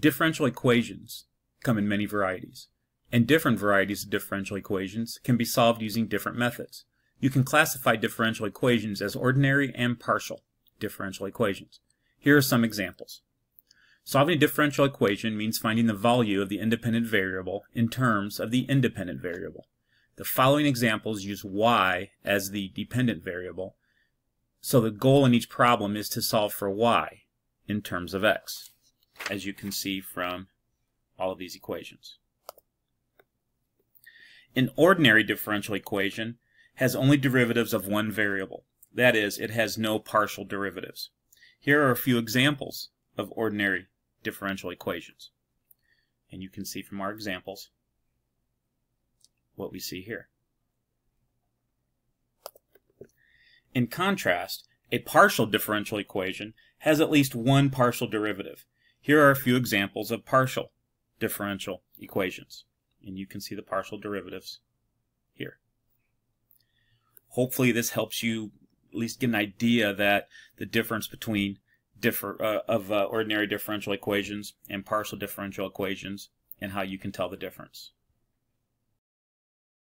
Differential equations come in many varieties, and different varieties of differential equations can be solved using different methods. You can classify differential equations as ordinary and partial differential equations. Here are some examples. Solving a differential equation means finding the value of the independent variable in terms of the independent variable. The following examples use y as the dependent variable, so the goal in each problem is to solve for y in terms of x, as you can see from all of these equations. An ordinary differential equation has only derivatives of one variable. That is, it has no partial derivatives. Here are a few examples of ordinary differential equations. And you can see from our examples what we see here. In contrast, a partial differential equation has at least one partial derivative. Here are a few examples of partial differential equations. And you can see the partial derivatives here. Hopefully this helps you at least get an idea that the difference between differ, uh, of uh, ordinary differential equations and partial differential equations and how you can tell the difference.